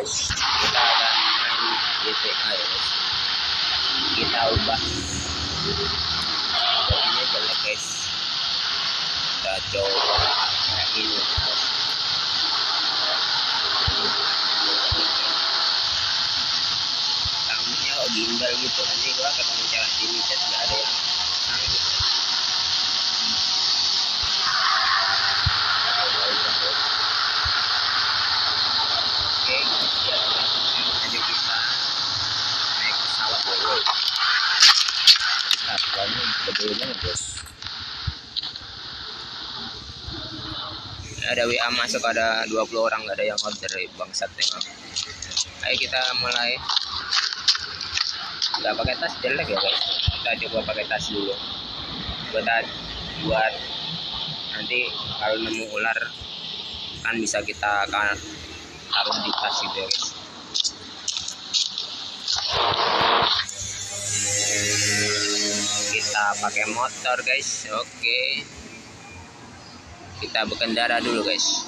guys. Kita akan main GTA ya guys. Kita ubah. Jadinya jelek guys. Kita coba kayak ini guys. Rambutnya kok gimbal gitu. Nanti gua ketemu cewek di chat gak ada yang sanggup oke ya aja kita naik pesawat boy boy nah soalnya ada WA masuk ada 20 orang gak ada yang order bangsat memang ayo kita mulai. Nggak pakai tas jelek ya guys. Kita coba pakai tas dulu. Buat buat nanti kalau nemu ular kan bisa kita taruh di tas gitu ya guys pakai motor guys. Oke. Kita berkendara dulu guys.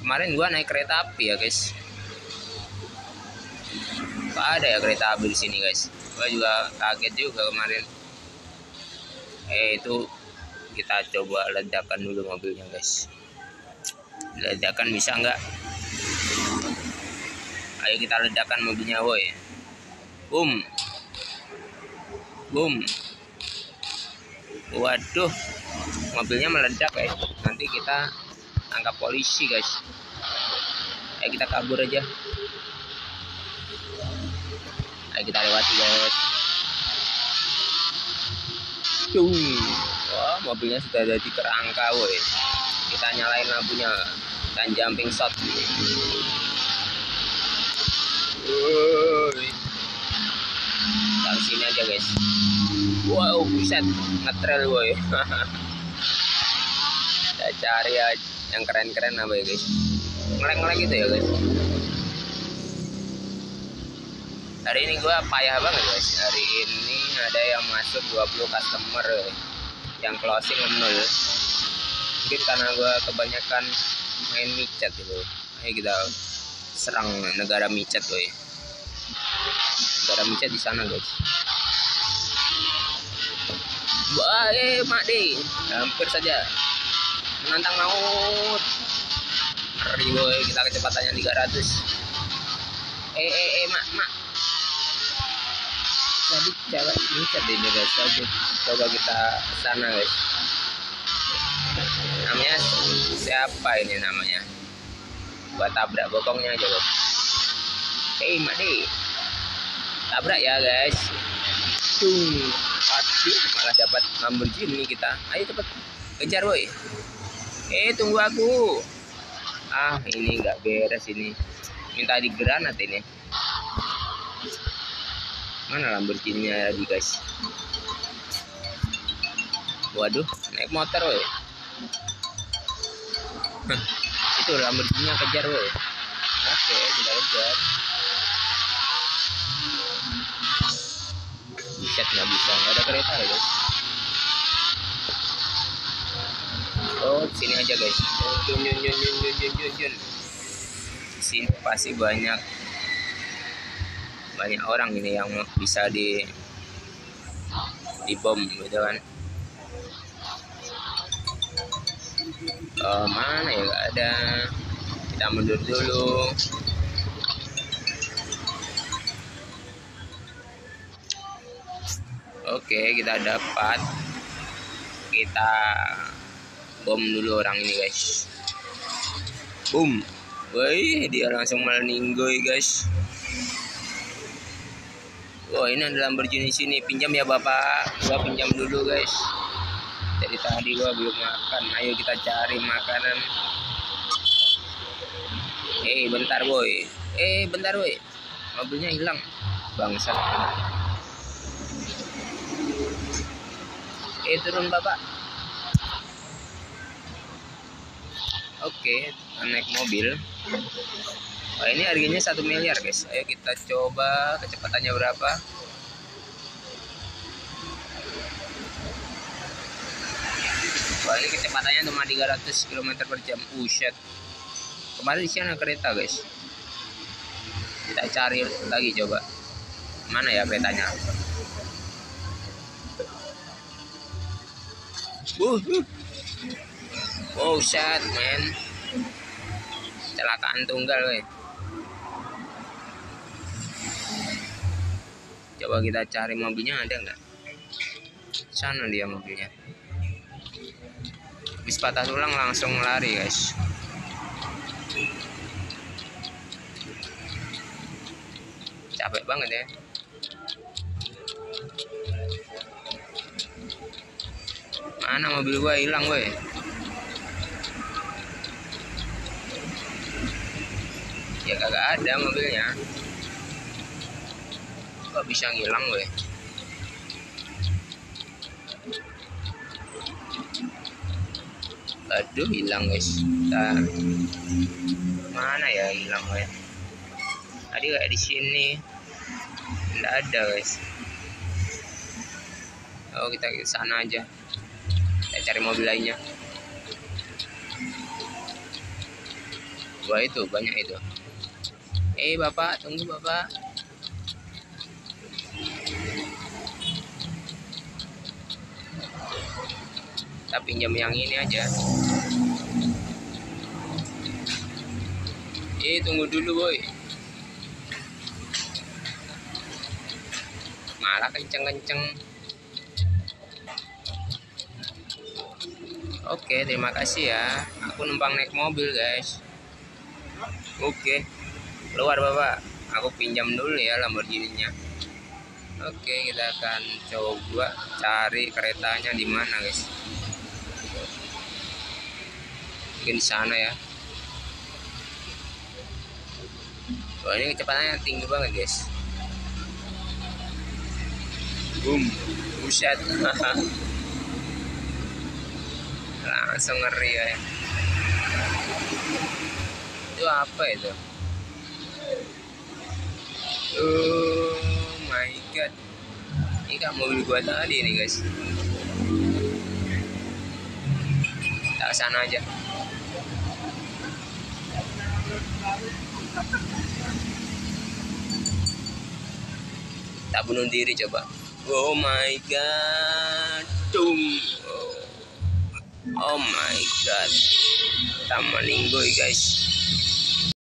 Kemarin gua naik kereta api ya guys. Gak ada ya kereta api di sini guys. Gua juga kaget juga kemarin. Eh itu kita coba ledakan dulu mobilnya guys. Ledakan bisa nggak? Ayo kita ledakan mobilnya boy boom boom waduh mobilnya meledak guys nanti kita tangkap polisi guys ayo kita kabur aja ayo kita lewati guys Dung. Wah, mobilnya sudah ada di kerangka, woi. Kita nyalain lampunya dan jumping shot. Woi. Sini aja, guys. Wow, buset, ngetrail, woi. Kita cari aja yang keren-keren apa ya, guys? Ngelek-ngelek gitu ya, guys. hari ini gua payah banget guys hari ini ada yang masuk 20 customer yang closing nol mungkin karena gua kebanyakan main micet gitu ayo kita serang negara micet boy negara micet di sana guys. Eh, mak deh, hampir saja. Menantang maut. Boy, kita kecepatannya 300. Eh, eh, eh, mak, mak, tadi ini guys. Coba, coba kita sana guys. Namanya siapa ini namanya? Buat tabrak bokongnya aja guys hei madi tabrak ya guys. Tung aduh malah dapat Lamborghini kita. Ayo cepet. Kejar boy. Eh tunggu aku. Ah ini nggak beres ini. Minta di granat ini. Mana Lamborghini lagi guys? Waduh naik motor woi itu Lamborghini kejar woi oke kita kejar Buset nggak bisa nggak ada kereta ya guys. Oh sini aja guys. Jun sini pasti banyak banyak orang ini yang bisa di di bom gitu kan. Oh, mana ya? Gak ada. Kita mundur dulu oke kita dapat. Kita bom dulu orang ini guys. Boom. Woi, dia langsung meninggoy guys. Wah ini ada Lamborghini sini. Pinjam ya bapak. Gua pinjam dulu guys. Dari tadi gua belum makan. Ayo kita cari makanan. Eh bentar boy eh bentar boy mobilnya hilang. Bangsat eh turun bapak oke naik mobil Wah ini harganya satu miliar guys. Ayo kita coba kecepatannya berapa. Wah ini kecepatannya cuma 300 km per jam. Uset. kemarin di sana kereta guys kita cari lagi coba mana ya keretanya uh, uh. oh set man kecelakaan tunggal weh. Coba kita cari mobilnya ada nggak? Sana dia mobilnya. Habis patah tulang langsung lari guys. Capek banget ya mana mobil gua? Hilang gue ya kagak ada mobilnya. Kok bisa ngilang gue aduh hilang guys Bentar. mana ya hilang gue tadi kayak di sini. Tidak ada guys oh kita ke sana aja kita cari mobil lainnya. Wah itu banyak itu. Eh bapak tunggu bapak. Kita pinjam yang ini aja. Eh tunggu dulu boy. Malah kenceng-kenceng oke terima kasih ya. Aku numpang naik mobil guys. Oke. Keluar bapak. Aku pinjam dulu ya Lamborghini nya oke kita akan coba cari keretanya di mana guys. Mungkin di sana ya. Wah ini kecepatannya tinggi banget guys. Boom. Buset Langsung ngeri ya. Itu apa itu? Oh my god. Ini kan mobil gua tadi nih guys. Kita ke sana aja. Tak bunuh diri coba. Oh my god. Tum. Oh, oh my god. Tamalinggoy guys